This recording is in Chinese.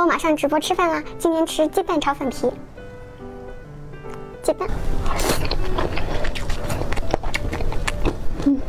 我马上直播吃饭啦！今天吃鸡蛋炒粉皮，鸡蛋。嗯。